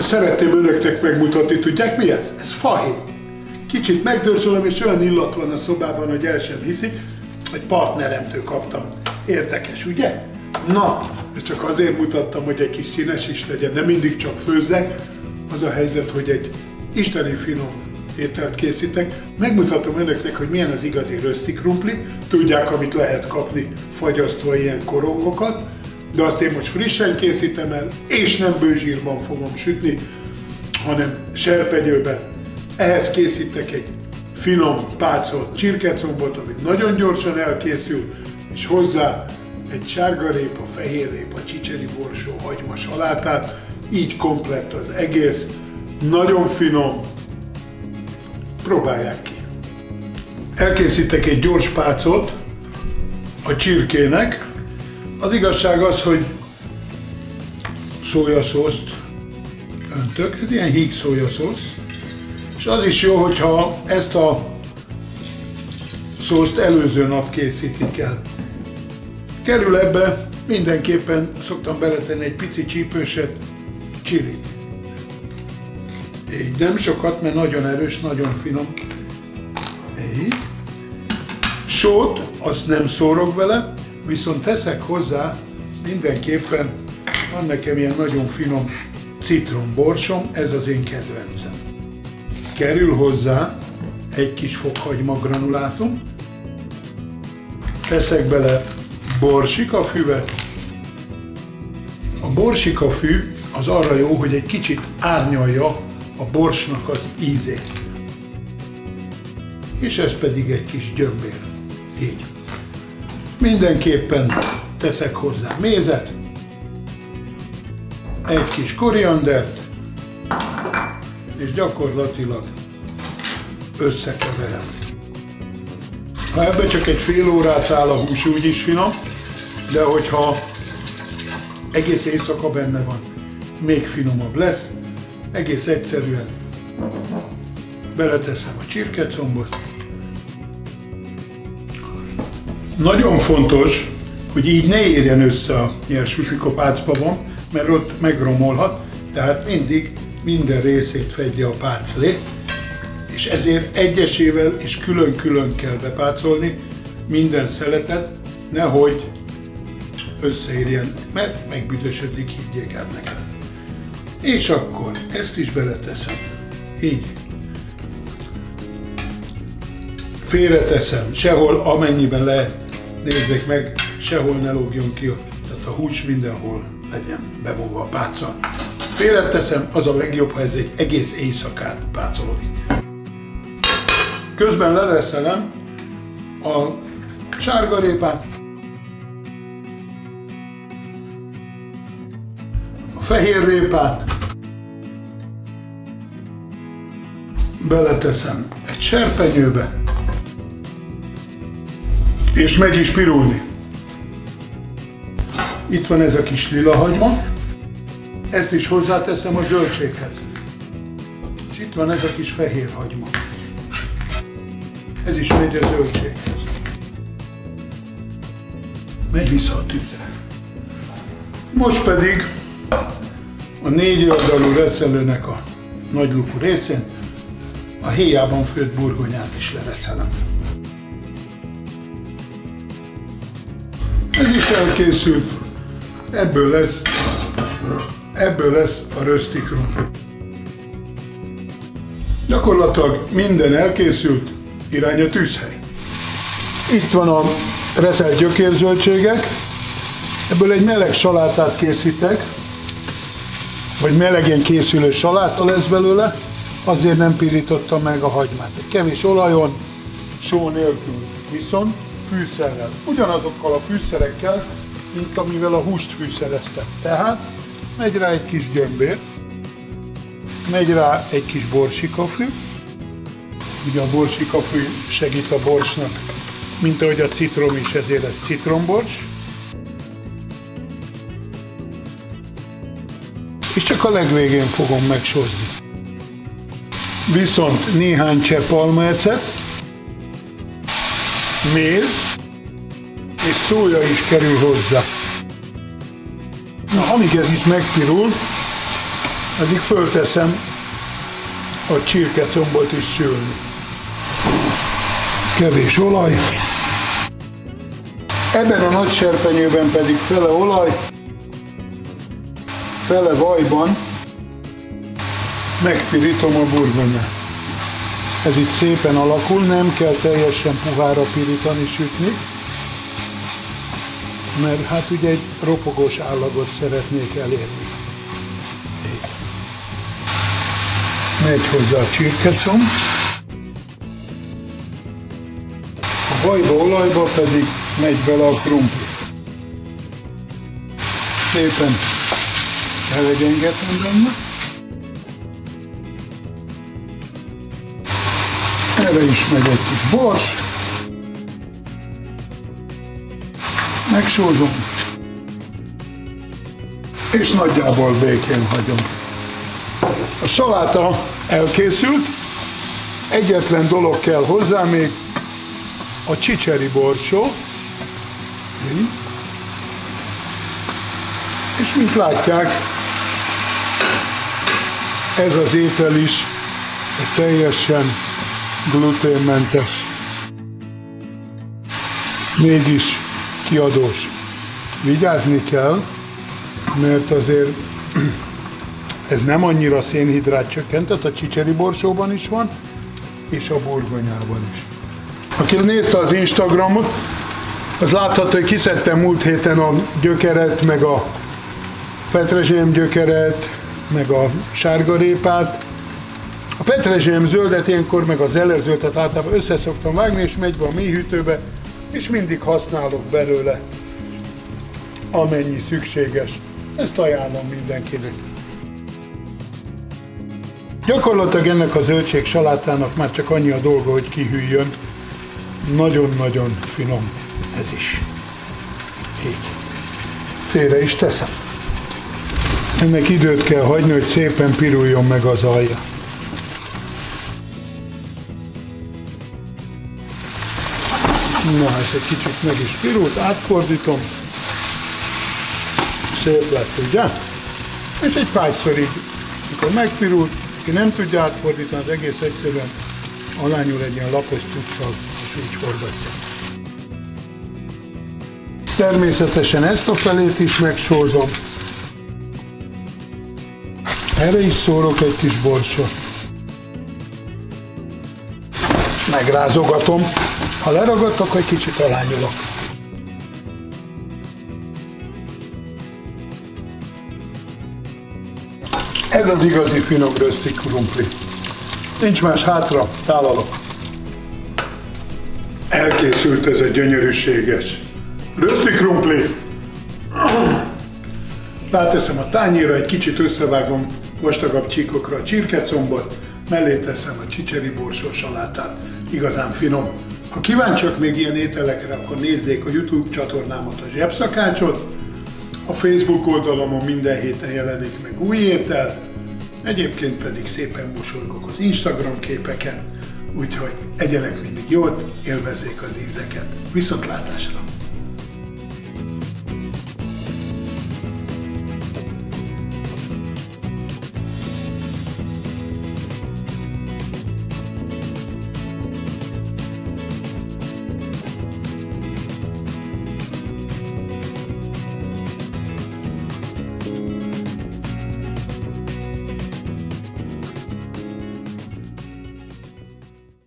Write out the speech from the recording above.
Szeretném önöknek megmutatni, tudják mi ez? Ez fahéj. Kicsit megdörzsölöm, és olyan illat van a szobában, hogy el sem hiszik, hogy partneremtől kaptam. Érdekes, ugye? Na, ezt csak azért mutattam, hogy egy kis színes is legyen, nem mindig csak főzzek. Az a helyzet, hogy egy isteni finom ételt készítek. Megmutatom önöknek, hogy milyen az igazi röszti krumpli. Tudják, amit lehet kapni fagyasztva ilyen korongokat. De azt én most frissen készítem el, és nem bőzsírban fogom sütni, hanem serpenyőben. Ehhez készítek egy finom pácolt csirkecombot, ami nagyon gyorsan elkészül, és hozzá egy sárgarépa, fehérrépa, csicseri borsó, hagyma salátát, így komplett az egész, nagyon finom, próbálják ki. Elkészítek egy gyors pácot a csirkének. Az igazság az, hogy szójaszószt öntök, ez ilyen híg szójaszósz, és az is jó, hogyha ezt a szószt előző nap készítik el. Kerül ebbe mindenképpen szoktam beletenni egy pici csípőset csilit. Így nem sokat, mert nagyon erős, nagyon finom. Így. Sót, azt nem szórok vele, viszont teszek hozzá mindenképpen, van nekem ilyen nagyon finom citromborsom, ez az én kedvencem. Kerül hozzá egy kis fokhagyma granulátum, teszek bele borsikafüvet. A borsikafű az arra jó, hogy egy kicsit árnyalja a borsnak az ízét. És ez pedig egy kis gyömbér. Így. Mindenképpen teszek hozzá mézet, egy kis koriandert, és gyakorlatilag összekeverem. Ha ebbe csak egy fél órát áll a hús, úgyis finom, de hogyha egész éjszaka benne van, még finomabb lesz. Egész egyszerűen beleteszem a csirkecombot. Nagyon fontos, hogy így ne érjen össze a nyers van, mert ott megromolhat, tehát mindig minden részét fedje a páclé, és ezért egyesével és külön-külön kell bepácolni minden szeletet, nehogy összeérjen, mert megbüdösödik, higgyék el nekem. És akkor ezt is beleteszem. Így. Félreteszem, sehol amennyiben lehet, nézzék meg, sehol ne lógjon ki, tehát a hús mindenhol legyen bevonva a páccal. Félreteszem, az a legjobb, ha ez egy egész éjszakát pácolódik. Közben lereszelem a sárgarépát, a fehér répát, beleteszem egy serpenyőbe, és megy is pirulni. Itt van ez a kis lila hagyma, ezt is hozzáteszem a zöldséghez. És itt van ez a kis fehér hagyma. Ez is megy a zöldséghez. Megy vissza a tűzre. Most pedig a négy oldalú reszelőnek a nagy lukú részén a héjában főtt burgonyát is lereszelem. Ez is elkészült, ebből lesz, ebből lesz a rösti krumpli. Gyakorlatilag minden elkészült, irány a tűzhely. Itt van a reszelt gyökérzöldségek, ebből egy meleg salátát készítek, vagy melegen készülő saláta lesz belőle, azért nem pirítottam meg a hagymát. Egy kevés olajon, só nélkül, viszont fűszerrel. Ugyanazokkal a fűszerekkel, mint amivel a húst fűszereztem. Tehát megy rá egy kis gyömbér, megy rá egy kis borsikafű, ugye a borsikafű segít a borsnak, mint ahogy a citrom is, ezért ez citrombors. És csak a legvégén fogom megsózni. Viszont néhány csepp almaecet, méz, és szója is kerül hozzá. Na, amíg ez itt megpirul, Addig fölteszem a csirkecombot is sülni. Kevés olaj. Ebben a nagy serpenyőben pedig fele olaj, fele vajban megpirítom a burgonyát. Ez itt szépen alakul, nem kell teljesen puhára pirítani, sütni, mert hát ugye egy ropogós állagot szeretnék elérni. Megy hozzá a csirkecom. A bajba, olajba pedig megy bele a krumpli. Szépen elegyengetem benne. Erre is megy egy kis bors. Megsózom. És nagyjából békén hagyom. A saláta elkészült. Egyetlen dolog kell hozzá még, a csicseri borsó. És mint látják, ez az étel is teljesen gluténmentes. Mégis kiadós. Vigyázni kell, mert azért ez nem annyira szénhidrát csökkentett, a csicseri borsóban is van, és a burgonyában is. Aki nézte az Instagramot, az láthatta, hogy kiszedtem múlt héten a gyökeret, meg a petrezsém gyökeret, meg a sárgarépát. A petrezsém zöldet ilyenkor, meg a zeller zöldet általában összeszoktam vágni, és megy be a mélyhűtőbe, és mindig használok belőle, amennyi szükséges. Ezt ajánlom mindenkinek. Gyakorlatilag ennek a zöldség salátának már csak annyi a dolga, hogy kihűljön. Nagyon-nagyon finom ez is. Így. Félre is teszem. Ennek időt kell hagyni, hogy szépen piruljon meg az alja. Na, ez egy kicsit meg is pirult, átfordítom. Szép lett, ugye? És egy párszor így, mikor megpirult, ki nem tudja átfordítani, az egész egyszerűen alányul egy ilyen lapos cuccal, és úgy forgatja. Természetesen ezt a felét is megsózom. Erre is szórok egy kis borsot. Megrázogatom. Ha leragadtak, egy kicsit alányulok. Ez az igazi finom röszti krumpli. Nincs más hátra, tálalok. Elkészült ez a gyönyörűséges röszti krumpli. Ráteszem a tányéra, egy kicsit összevágom vastagabb csíkokra a csirkecombot, mellé teszem a csicseri borsó salátát. Igazán finom. Ha kíváncsiak még ilyen ételekre, akkor nézzék a YouTube csatornámat, a Zsebszakácsot. A Facebook oldalamon minden héten jelenik meg új étel, egyébként pedig szépen mosolygok az Instagram képeken, úgyhogy egyenek mindig jót, élvezzék az ízeket. Viszontlátásra!